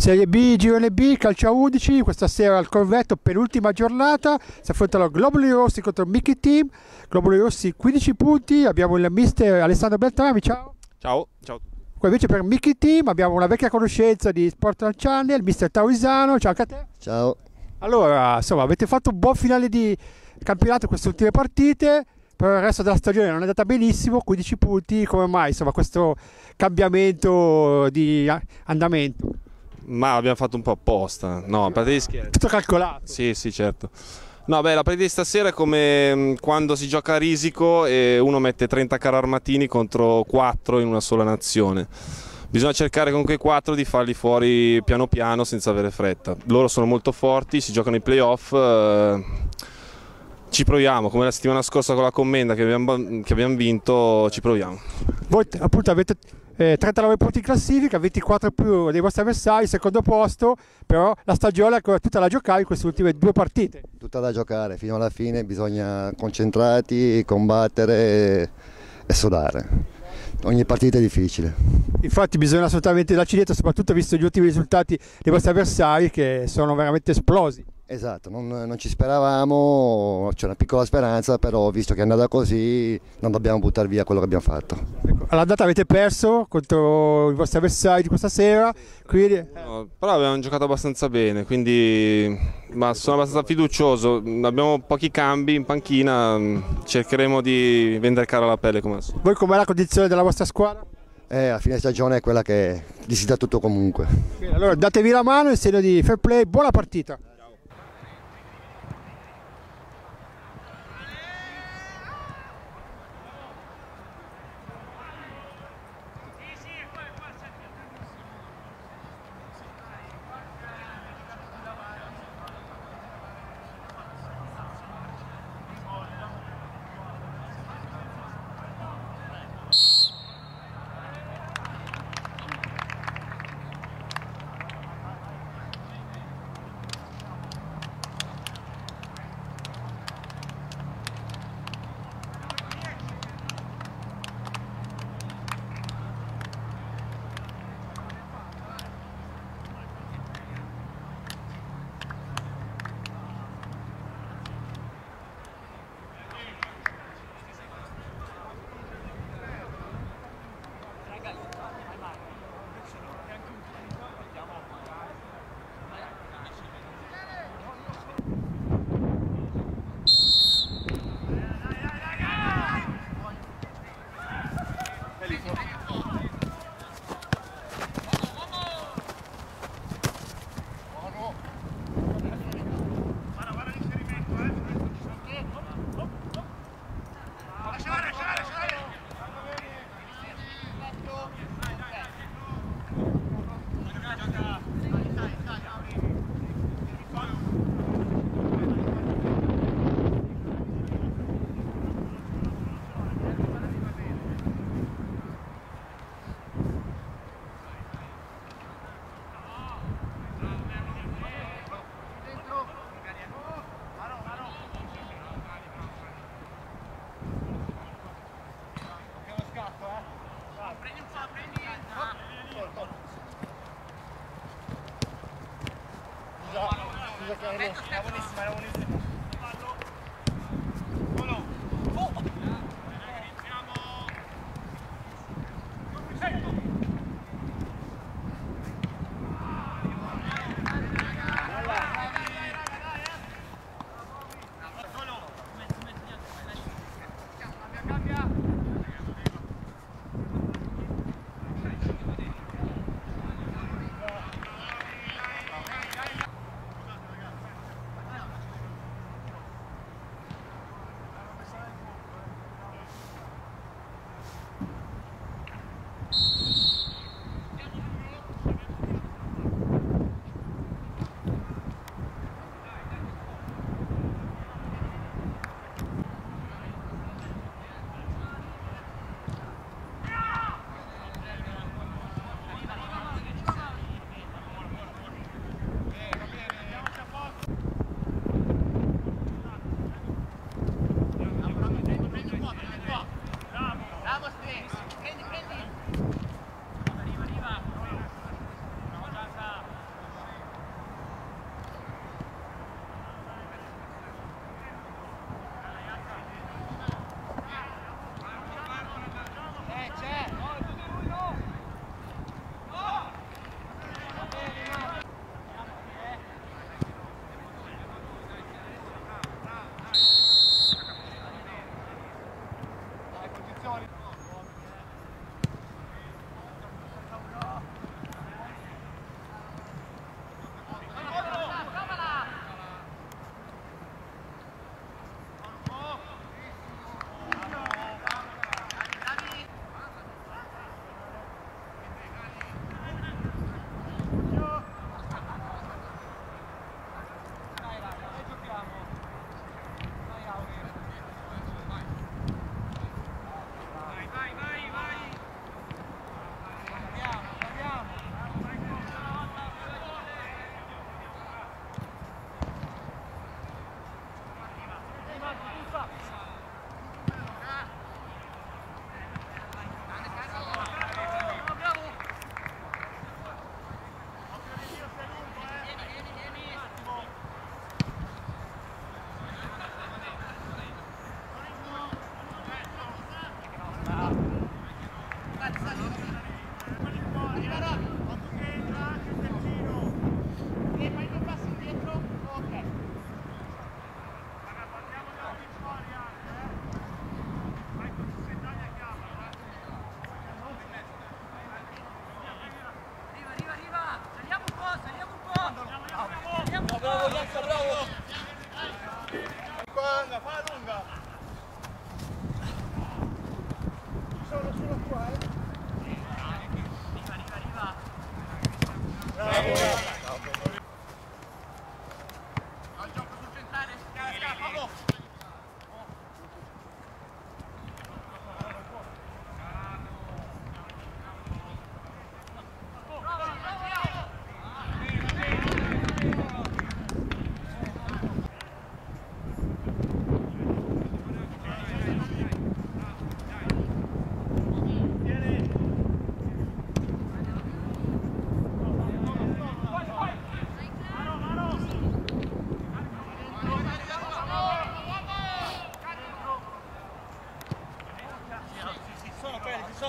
Serie B, Girone B, calcio a 11, questa sera al Corvetto, penultima giornata, si affrontano Globuli Rossi contro Mickey Team, Globuli Rossi 15 punti, abbiamo il mister Alessandro Beltrami, ciao. Ciao, ciao. Qua invece per Mickey Team abbiamo una vecchia conoscenza di Sport Channel, il mister Taurisano, ciao anche a te. Ciao. Allora, insomma, avete fatto un buon finale di campionato queste ultime partite, per il resto della stagione non è andata benissimo, 15 punti, come mai insomma questo cambiamento di andamento? Ma abbiamo fatto un po' apposta, no, a parte di scherzi. Tutto calcolato. Sì, sì, certo. No, beh, la partita di stasera è come mm, quando si gioca a risico e uno mette 30 carri armatini contro 4 in una sola nazione. Bisogna cercare con quei 4 di farli fuori piano piano senza avere fretta. Loro sono molto forti, si giocano i playoff. Eh, ci proviamo, come la settimana scorsa con la commenda che abbiamo, che abbiamo vinto, ci proviamo. Voi appunto avete eh, 39 punti in classifica, 24 più dei vostri avversari, secondo posto, però la stagione è tutta da giocare in queste ultime due partite. Tutta da giocare, fino alla fine bisogna concentrati, combattere e sudare. Ogni partita è difficile. Infatti bisogna assolutamente darci dietro, soprattutto visto gli ultimi risultati dei vostri avversari che sono veramente esplosi. Esatto, non, non, ci speravamo, c'è una piccola speranza, però visto che è andata così non dobbiamo buttare via quello che abbiamo fatto. Ecco, all'andata avete perso contro i vostri avversari di questa sera, quindi... no, però abbiamo giocato abbastanza bene, quindi sono abbastanza fiducioso, abbiamo pochi cambi in panchina, cercheremo di vendere cara la pelle come adesso. Voi com'è la condizione della vostra squadra? Eh, a fine stagione è quella che decide tutto comunque. Bene, allora datevi la mano in segno di fair play, buona partita!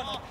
好。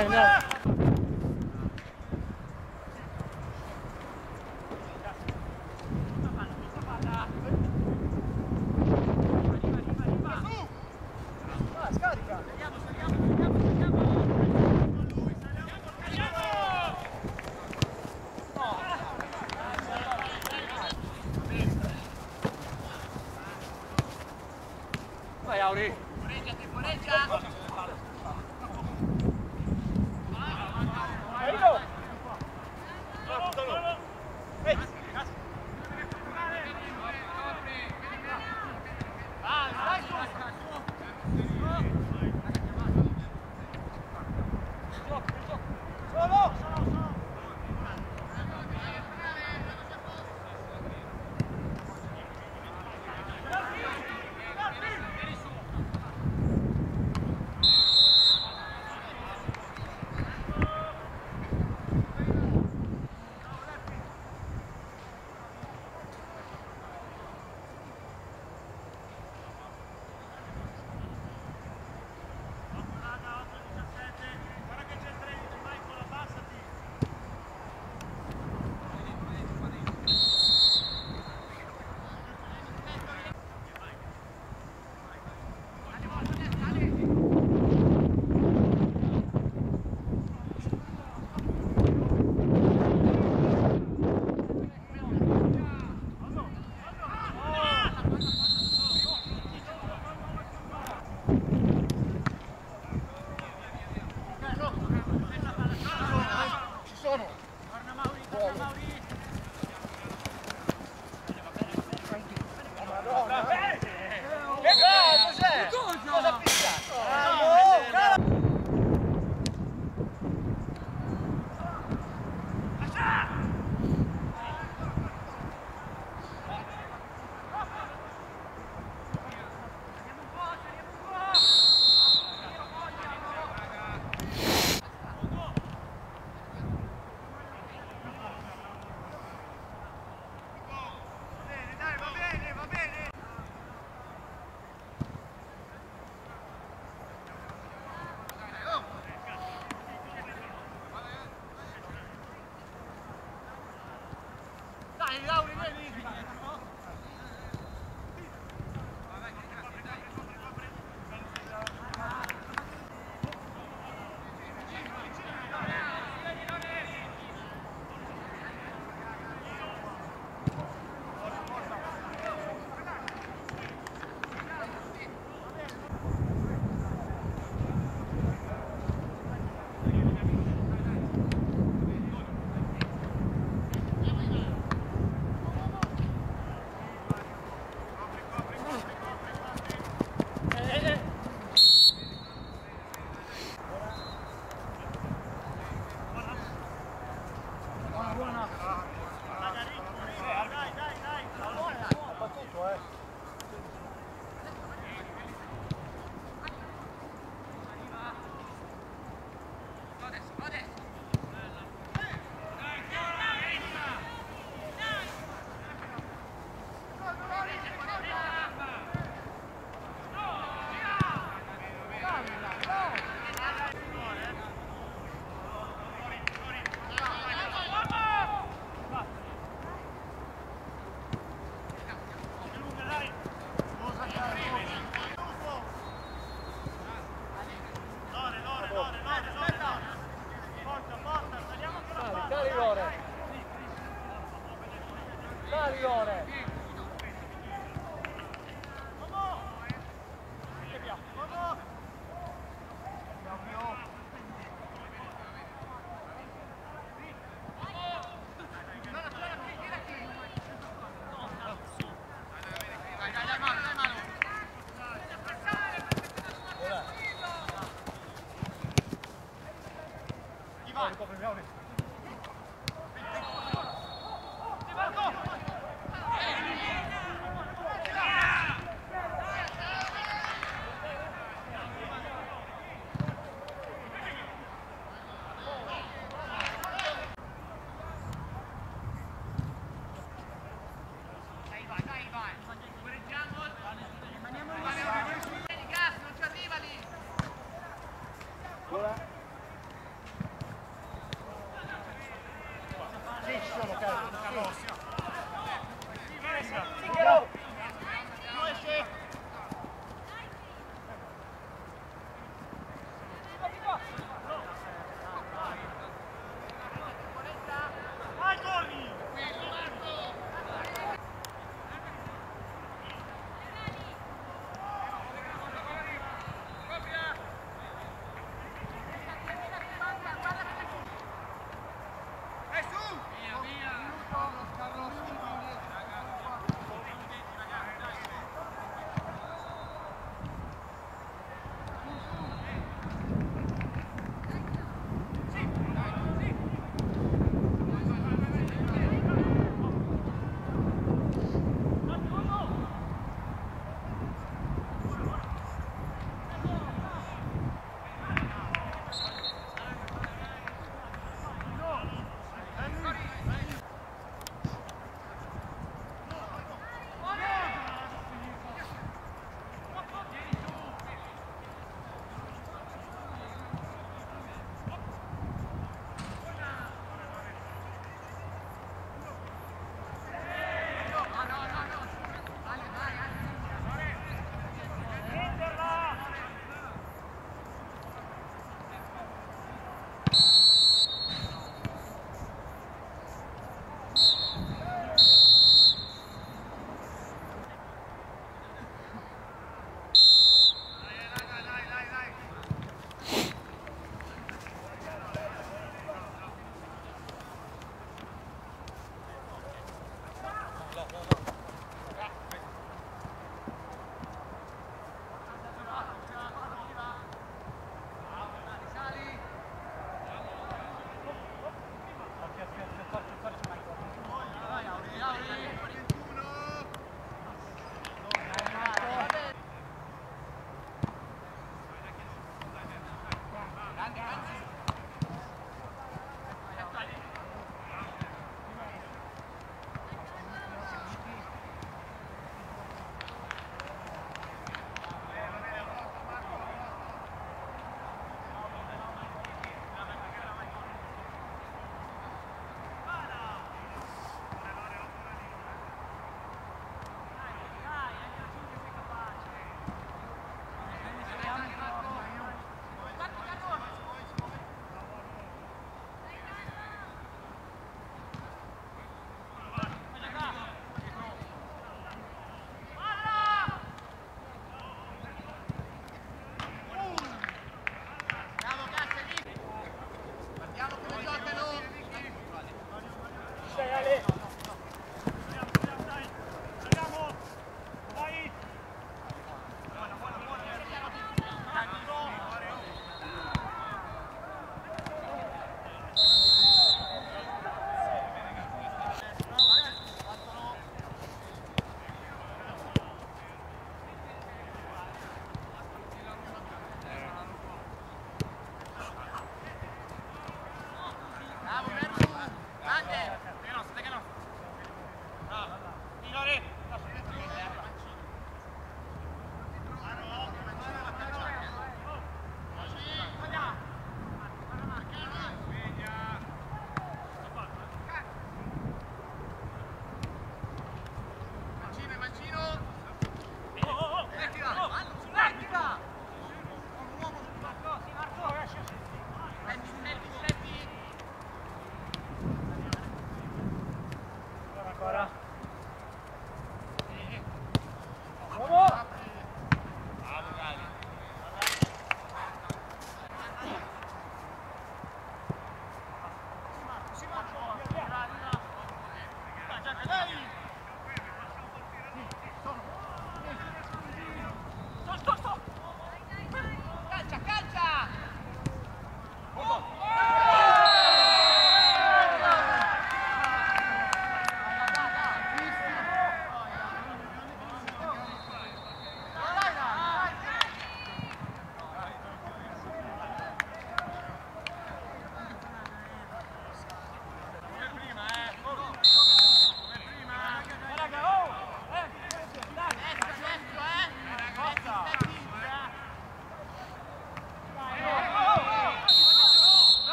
Bene, bene, bene. Dai Dai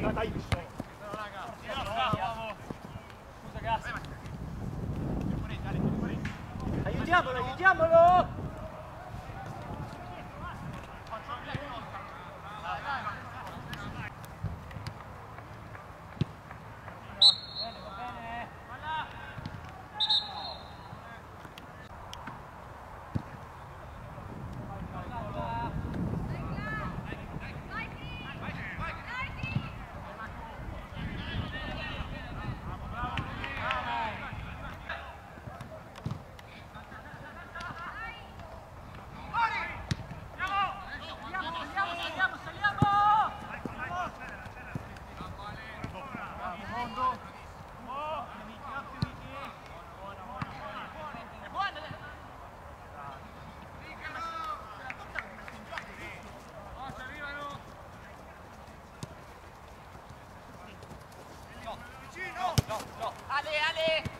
がい Ale, ale.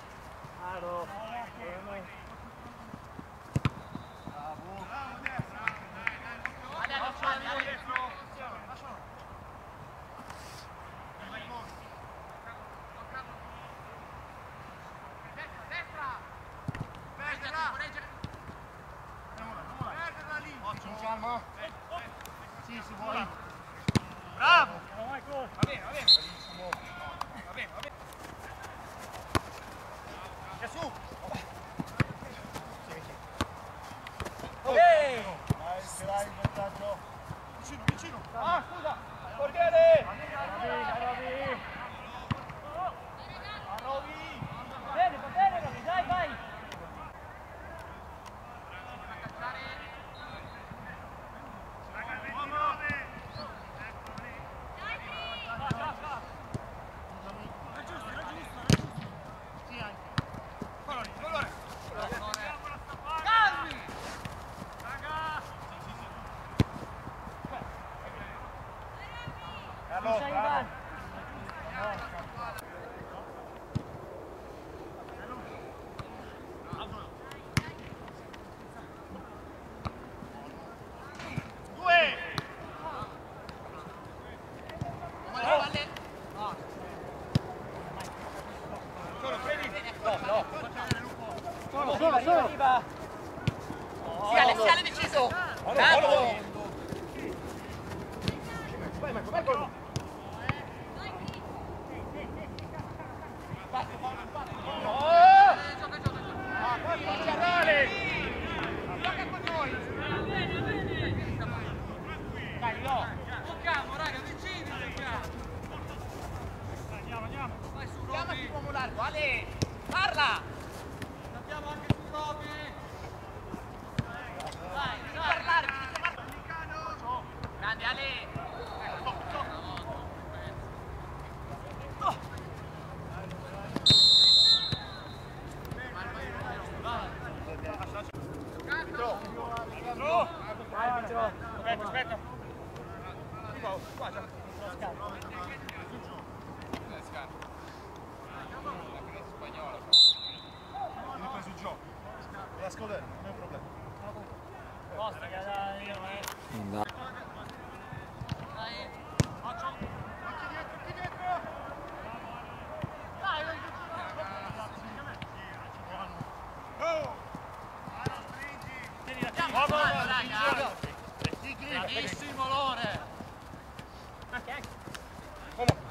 Bravissimo Lore! Arriva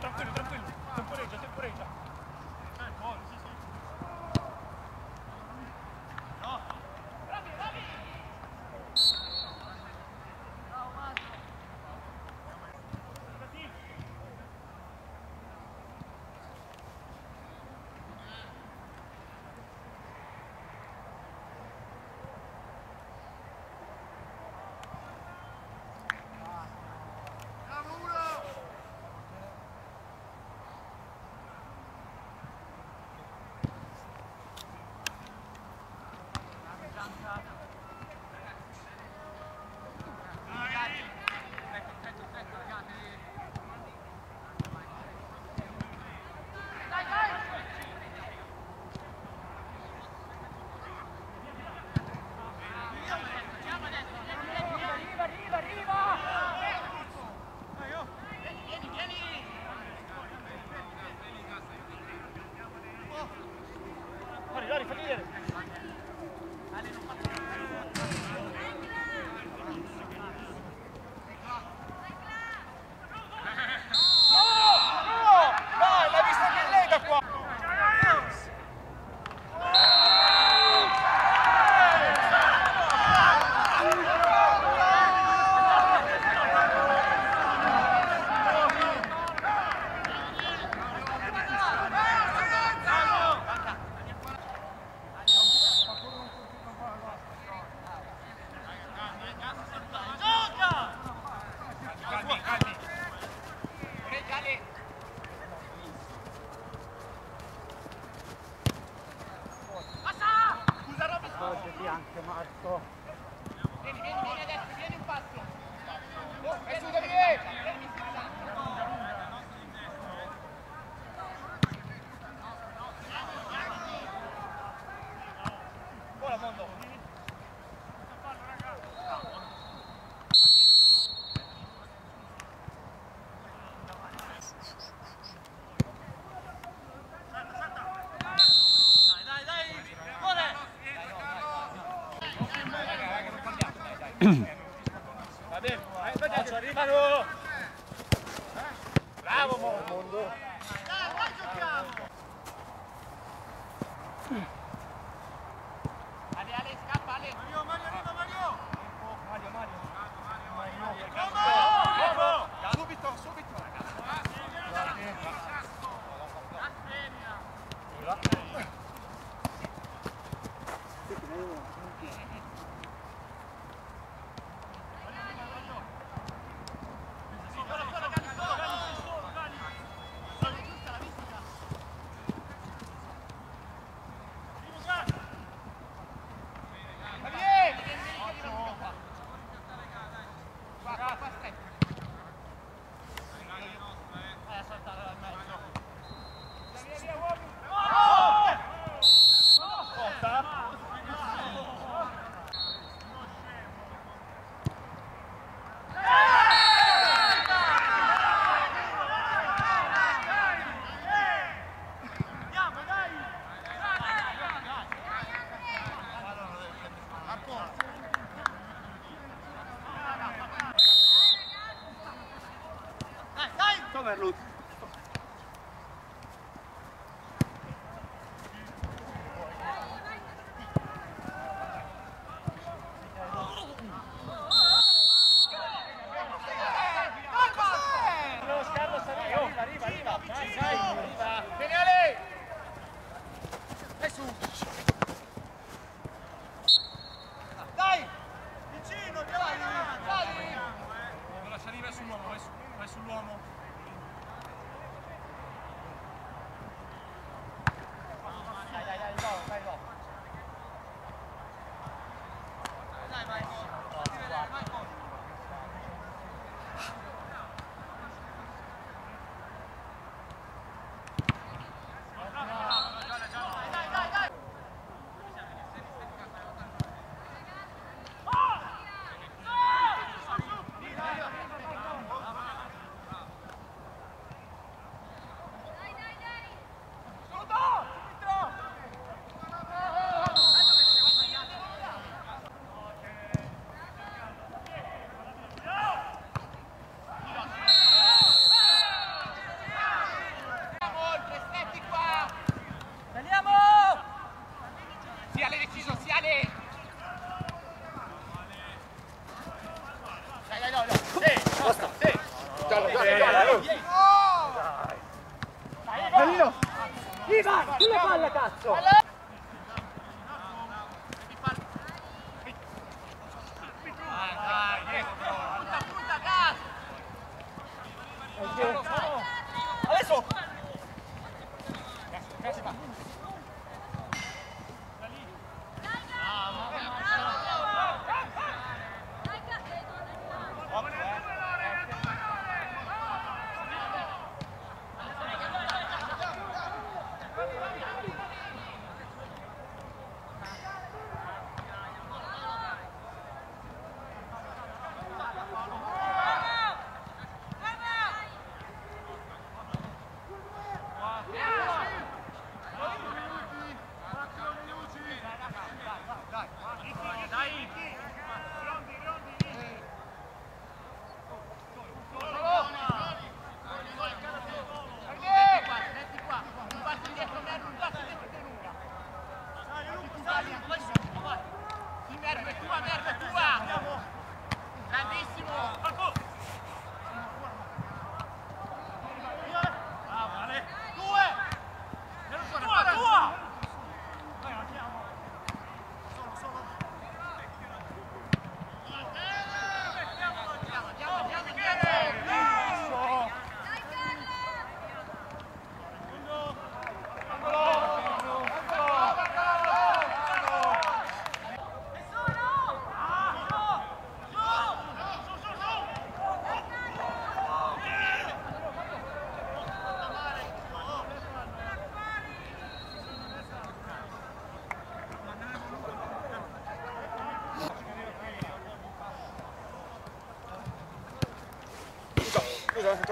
들어가. Manolo! luz.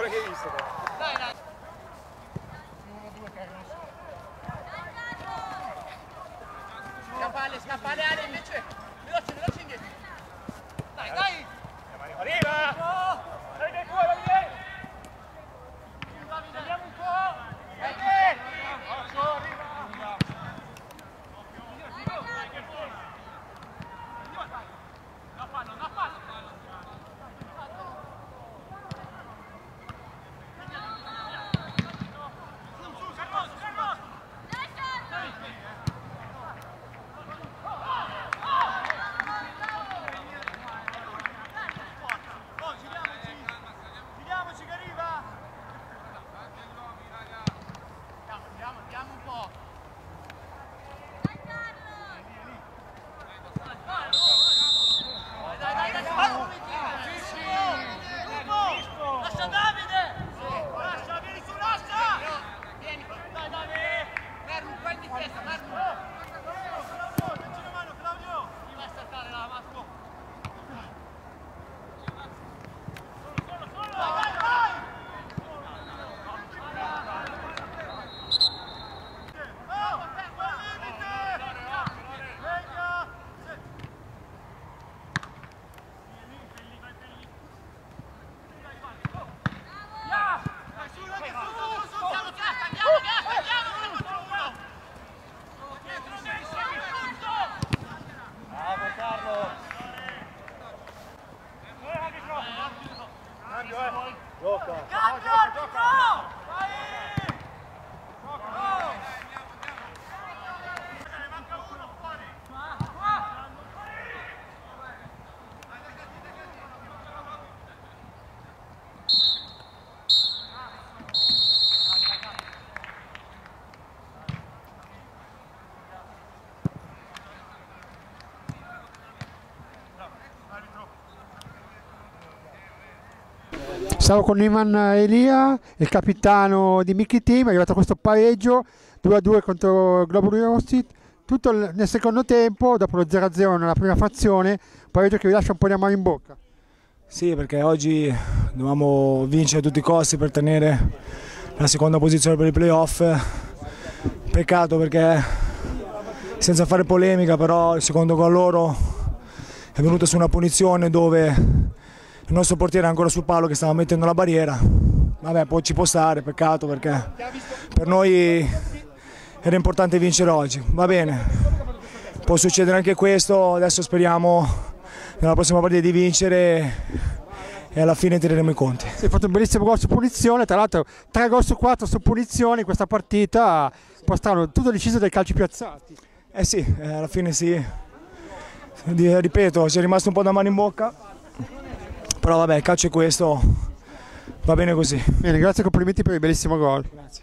Para que isso? Run, run, run. Stavo con Iman Elia, il capitano di Mickey Team, è arrivato a questo pareggio 2-2 contro Globo Rossi. Tutto nel secondo tempo, dopo lo 0-0 nella prima frazione, pareggio che vi lascia un po' di amaro in bocca. Sì, perché oggi dovevamo vincere a tutti i costi per tenere la seconda posizione per i playoff. Peccato perché, senza fare polemica, però il secondo gol loro è venuto su una punizione dove il nostro portiere è ancora sul palo che stava mettendo la barriera. Vabbè, poi ci può stare, peccato perché per noi era importante vincere oggi. Va bene, può succedere anche questo, adesso speriamo nella prossima partita di vincere e alla fine tireremo i conti. Si è fatto un bellissimo gol su punizione, tra l'altro 3 gol su 4 su punizione in questa partita, po' strano, tutto deciso dai calci piazzati. Eh sì, eh, alla fine sì. Ripeto, ci è rimasto un po' da mano in bocca. Però vabbè, il calcio è questo, va bene così. Bene, grazie complimenti per il bellissimo gol. Grazie.